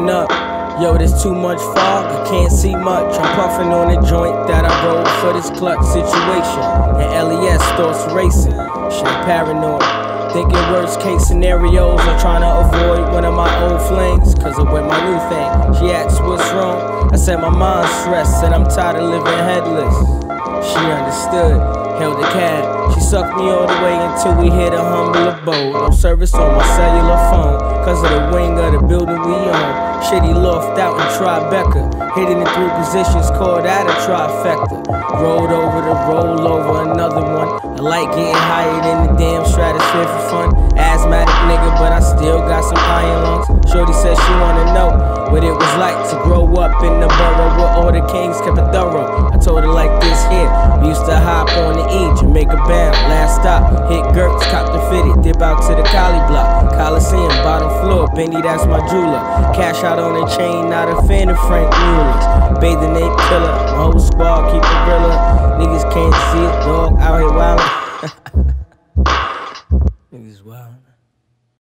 up. Yo, there's too much fog, I can't see much. I'm puffing on a joint that I rolled for this clutch situation. And LES thoughts racing. Shit, paranoid. Thinking worst case scenarios I'm trying to avoid one of my old flings. Cause of with my new thing. She asked what's wrong. I said my mind's stressed and I'm tired of living headless. She understood, held the cab. She sucked me all the way until we hit a humble abode. No service on my cellular phone. Cause of the wing of the building we own. Shitty loft out in Tribeca. Hitting in three positions, called out a trifecta. Rolled over to roll over another one. I like getting higher than the damn stratosphere for fun. Asthmatic nigga, but I still got some iron lungs. Shorty said she wanna know what it was like to grow up in the borough where all the kings kept on the E, Jamaica bound, last stop. Hit Gertz, cop the fitted, dip out to the collie block. Coliseum, bottom floor, Benny, that's my jeweler. Cash out on a chain, not a fan of Franck Muller's. Bathing they killer, whole squad keep it griller. Niggas can't see it, dog, out here wildin'. Niggas wildin'.